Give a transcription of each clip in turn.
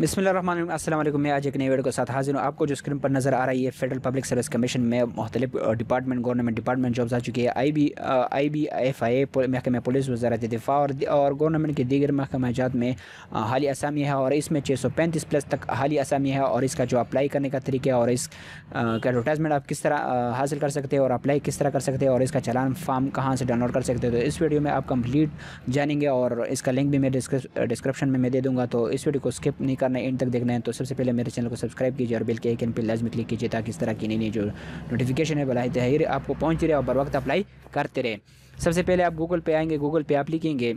बिस्मिल्लाम अस्सलाम मैं आज एक नई वीडियो के साथ हाजिर हूँ। आपको जो स्क्रीन पर नज़र आ रही है फेडरल पब्लिक सर्विस कमीशन में मुख्तलिफ़ डिपार्टमेंट गवर्नमेंट डिपार्टमेंट जॉब्स आ चुकी है। I B I B F I A महकमे पुलिस, वजारत दिफा और और गवर्नमेंट के दीगर महकमा जात में हाली असामी है और इसमें छः सौ पैंतीस प्लस तक हाली असामी है और इसका जो अप्लाई करने का तरीका है और इस एडवर्टाइजमेंट आप किस तरह हासिल कर सकते हैं और अप्लाई किस तरह कर सकते हैं और इसका चलान फॉर्म कहाँ से डाउनलोड कर सकते हैं तो इस वीडियो में आप कंप्लीट जानेंगे और इसका लिंक भी मैं डिस्क्रिप्शन में मैं दे दूँगा तो इस वीडियो को स्किप नहीं करना इन तक देखना है तो सबसे पहले मेरे चैनल को सब्सक्राइब कीजिए और बिल के एक पर लाजमी क्लिक कीजिए ताकि इस तरह की नई नई जो नोटिफिकेशन है बलाई तहरीर आपको पहुँच रहे और बर वक्त अप्लाई करते रहे। सबसे पहले आप गूगल पे आएँगे गूगल पे आप लिखेंगे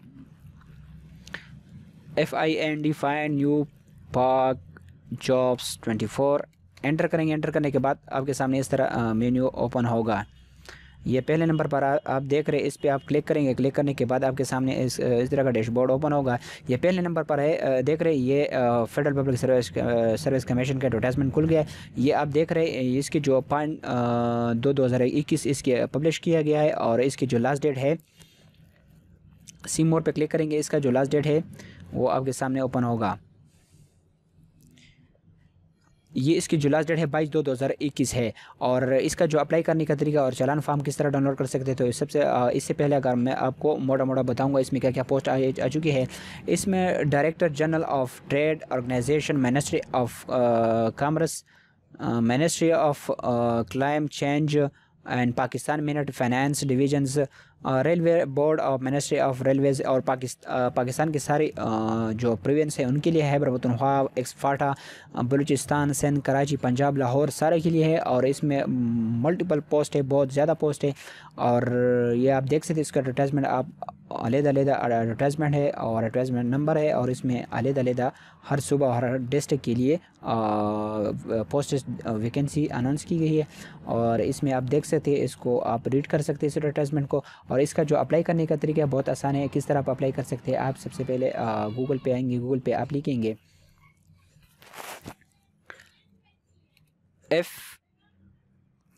F I N D find new Pak jobs twenty four enter करेंगे। एंटर करने के बाद आपके सामने इस तरह मेन्यू ओपन होगा। ये पहले नंबर पर आप देख रहे हैं, इस पर आप क्लिक करेंगे क्लिक करने के बाद आपके सामने इस इस तरह का डैशबोर्ड ओपन होगा। ये पहले नंबर पर है देख रहे हैं, ये federal public service service commission का एडवर्टाइजमेंट खुल गया है। ये आप देख रहे हैं, इसकी जो पाँच दो दो हज़ार इक्कीस इसके पब्लिश किया गया है और इसकी जो लास्ट डेट है सी मोड पर क्लिक करेंगे, इसका जो लास्ट डेट है, वो आपके सामने ओपन होगा। ये इसकी जो लास्ट डेट है बाईस दो दो हज़ार इक्कीस है। और इसका जो अप्लाई करने का तरीका और चालान फॉर्म किस तरह डाउनलोड कर सकते हैं तो सबसे इससे पहले अगर मैं आपको मोटा मोटा बताऊँगा इसमें क्या क्या पोस्ट आ, आ चुकी है। इसमें director general of trade organisation ministry of commerce ministry of climate change and Pakistan Mint finance divisions railway board of ministry of railways और पाकिस्तान पाकिस्तान की सारी जो प्रोविंस हैं, उनके लिए है बरबतनख्वा एक्सफाटा बलूचिस्तान, सिंध, कराची, पंजाब, लाहौर सारे के लिए है और इसमें मल्टीपल पोस्ट है, बहुत ज़्यादा पोस्ट है और ये आप देख सकते इसका एडवर्टाइजमेंट आप अलहदा अलहदा एडवर्टाइजमेंट है और एडवर्टाइजमेंट नंबर है और इसमें अलहदा अलहदा हर सुबह और हर डिस्ट्रिक्ट के लिए पोस्ट वैकेंसी अनाउंस की गई है। और इसमें आप देख सकते हैं, इसको आप रीड कर सकते हैं इस एडवर्टाइजमेंट को। और इसका जो अप्लाई करने का तरीका बहुत आसान है। किस तरह आप अप्लाई कर सकते हैं, आप सबसे पहले गूगल पे आएँगे गूगल पे आप लिखेंगे। F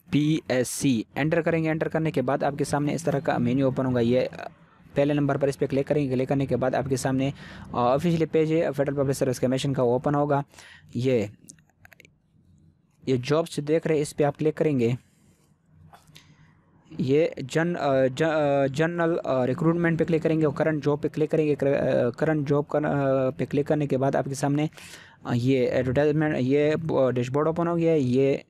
P S C enter करेंगे। एंटर करने के बाद आपके सामने इस तरह का मेन्यू ओपन होगा। ये पहले नंबर पर इस पर क्लिक करेंगे। क्लिक करने के बाद आपके सामने officially page federal public service commission का ओपन होगा। ये ये जॉब्स देख रहे इस पर आप क्लिक करेंगे। ये जन जनरल रिक्रूटमेंट पे क्लिक करेंगे और करंट जॉब पे क्लिक करेंगे। करंट जॉब पे क्लिक करने के बाद आपके सामने ये एडवर्टाइजमेंट ये डैशबोर्ड ओपन हो गया ये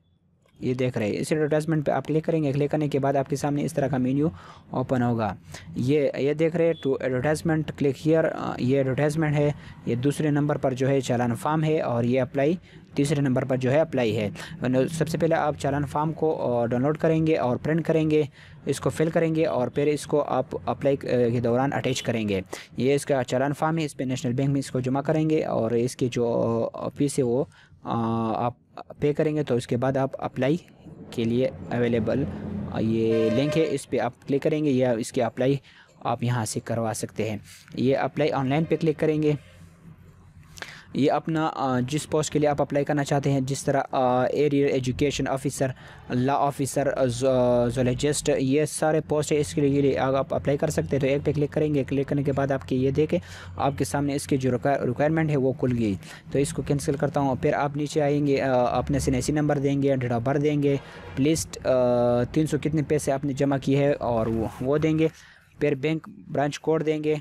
ये देख रहे हैं। इस एडवर्टाइजमेंट पे आप क्लिक करेंगे क्लिक करने के बाद आपके सामने इस तरह का मेन्यू ओपन होगा। ये ये देख रहे हैं टू एडवर्टाइजमेंट क्लिक हियर ये एडवर्टाइजमेंट है, ये दूसरे नंबर पर जो है चालान फार्म है और ये अप्लाई तीसरे नंबर पर जो है अप्लाई है। सबसे पहले आप चालान फार्म को डाउनलोड करेंगे और प्रिंट करेंगे। इसको फिल करेंगे और फिर इसको आप अप्लाई के दौरान अटैच करेंगे। ये इसका चालान फार्म है, इस पर नेशनल बैंक में इसको जमा करेंगे और इसकी जो फ़ीस है वो आप पे करेंगे तो उसके बाद आप अप्लाई के लिए अवेलेबल ये लिंक है, इस पर आप क्लिक करेंगे या इसके अप्लाई आप यहाँ से करवा सकते हैं। ये अप्लाई ऑनलाइन पे क्लिक करेंगे। ये अपना जिस पोस्ट के लिए आप अप्लाई करना चाहते हैं, जिस तरह area education officer law officer zoologist ये सारे पोस्ट है, इसके लिए आप अप्लाई कर सकते हैं। तो एक पे क्लिक करेंगे क्लिक करने के बाद आपके ये देखें, आपके सामने इसकी जो रिक्वायरमेंट है, वो खुल गई। तो इसको कैंसिल करता हूँ, फिर आप नीचे आएँगे अपने सी नंबर देंगे डेट ऑफ़ बर्थ देंगे लिस्ट तीन सौ कितने पैसे आपने जमा किए हैं, और वो वो देंगे। फिर बैंक ब्रांच कोड देंगे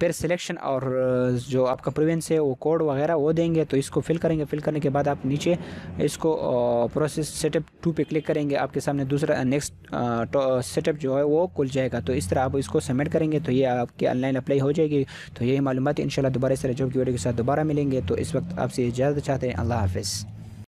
फिर सिलेक्शन और जो आपका प्रोविंस है, वो कोड वगैरह, वो देंगे तो इसको फिल करेंगे। फिल करने के बाद आप नीचे इसको प्रोसेस सेटअप टू पे क्लिक करेंगे। आपके सामने दूसरा नेक्स्ट सेटअप जो है, वो खुल जाएगा। तो इस तरह आप इसको सबमिट करेंगे तो ये आपके ऑनलाइन अप्लाई हो जाएगी। तो यही मालूम इन शाला दोबारा इस तरह जॉब की वीडियो के साथ दोबारा मिलेंगे। तो इस वक्त आपसे इजाज़त चाहते हैं। अल्लाह हाफिज़।